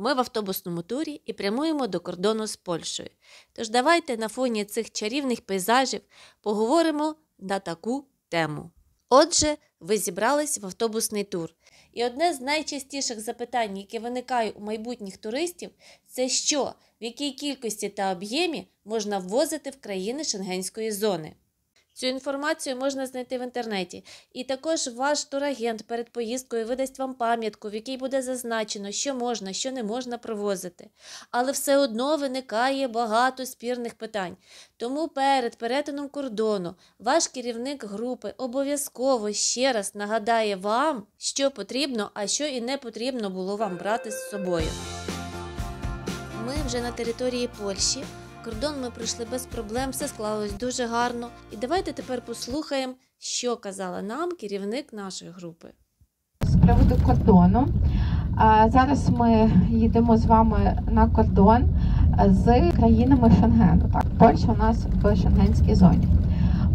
Ми в автобусному турі і прямуємо до кордону з Польщею. Тож давайте на фоні цих чарівних пейзажів поговоримо на таку тему. Отже, ви зібрались в автобусний тур. І одне з найчастіших запитань, яке виникає у майбутніх туристів, це що, в якій кількості та об'ємі можна ввозити в країни Шенгенської зони. Цю інформацію можна знайти в інтернеті. І також ваш турагент перед поїздкою видасть вам пам'ятку, в якій буде зазначено, що можна, що не можна провозити. Але все одно виникає багато спірних питань. Тому перед перетином кордону ваш керівник групи обов'язково ще раз нагадає вам, що потрібно, а що і не потрібно було вам брати з собою. Ми вже на території Польщі. Кордон ми пройшли без проблем, все склалось дуже гарно. І давайте тепер послухаємо, що казала нам керівник нашої групи. з приводу кордону. Зараз ми їдемо з вами на кордон з країнами Шенгену. Так, Польща у нас в шенгенській зоні.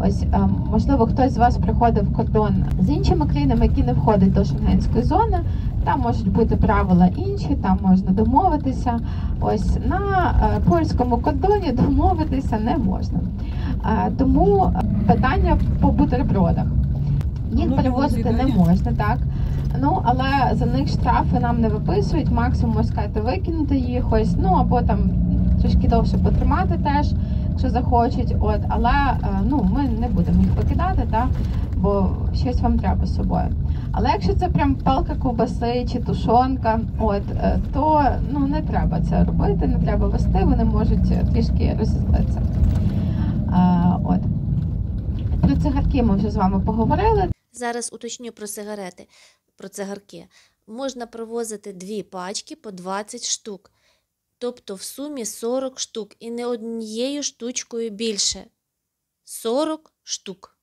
Ось можливо, хтось з вас приходив кордон з іншими країнами, які не входять до шенгенської зони. Там можуть бути правила інші, там можна домовитися. Ось на е, польському кордоні домовитися не можна. Е, Тому питання по бутербродах. Їх перевозити не можна, так. Ну, але за них штрафи нам не виписують, максимум можна сказати, викинути їх ось, ну або там трішки довше потримати теж, якщо захочуть. От, але е, ну, ми не будемо їх викидати, так, бо щось вам треба з собою. Але якщо це прям палка ковбаси чи тушонка, от, е, то ну, не треба це робити, не треба вести, вони можуть трішки розізлитися. От. Про цигарки ми вже з вами поговорили. Зараз уточню про сигарети, про цигарки. Можна привозити дві пачки по 20 штук, тобто в сумі 40 штук і не однією штучкою більше. 40 штук.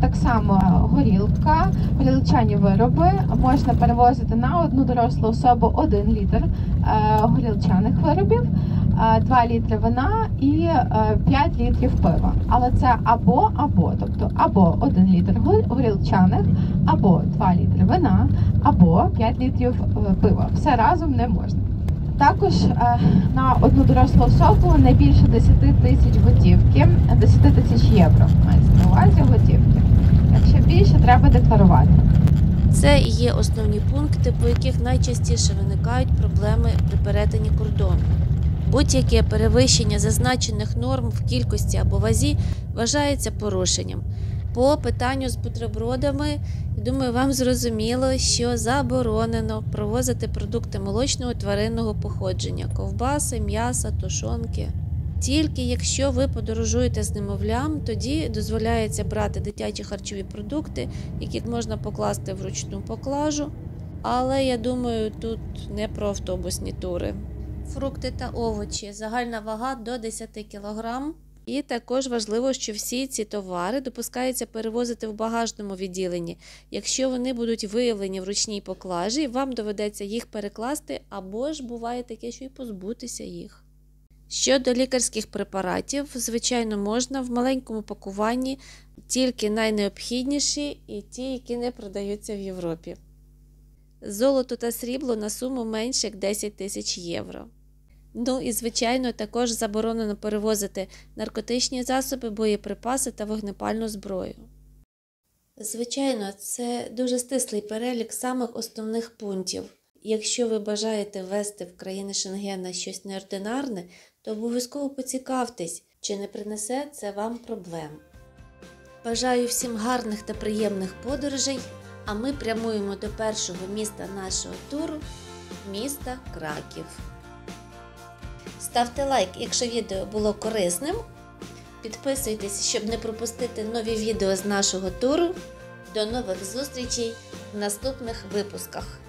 Так само горілка, горілчані вироби можна перевозити на одну дорослу особу 1 літр е, горілчаних виробів, е, 2 літри вина і е, 5 літрів пива. Але це або або, тобто або 1 літр горілчаних, або 2 літри вина, або 5 літрів е, пива. Все разом не можна. Також е, на одну дорослу особу не більше 10 тисяч готівки, 10 тисяч євро мається на увазі готівки. Більше, треба декларувати. Це і є основні пункти, по яких найчастіше виникають проблеми при перетині кордону. Будь-яке перевищення зазначених норм в кількості або вазі вважається порушенням. По питанню з бутербродами, думаю, вам зрозуміло, що заборонено провозити продукти молочного тваринного походження, ковбаси, м'яса, тушонки. Тільки якщо ви подорожуєте з немовлям, тоді дозволяється брати дитячі харчові продукти, які можна покласти в ручну поклажу. Але я думаю, тут не про автобусні тури. Фрукти та овочі, загальна вага до 10 кг. І також важливо, що всі ці товари допускається перевозити в багажному відділенні. Якщо вони будуть виявлені в ручній поклажі, вам доведеться їх перекласти або ж буває таке, що й позбутися їх. Щодо лікарських препаратів, звичайно, можна в маленькому пакуванні тільки найнеобхідніші і ті, які не продаються в Європі. Золото та срібло на суму менше як 10 тисяч євро. Ну і, звичайно, також заборонено перевозити наркотичні засоби, боєприпаси та вогнепальну зброю. Звичайно, це дуже стислий перелік самих основних пунктів. Якщо ви бажаєте ввести в країни Шенгена щось неординарне, то обов'язково поцікавтесь, чи не принесе це вам проблем. Бажаю всім гарних та приємних подорожей, а ми прямуємо до першого міста нашого туру міста Краків. Ставте лайк, якщо відео було корисним. Підписуйтесь, щоб не пропустити нові відео з нашого туру. До нових зустрічей в наступних випусках.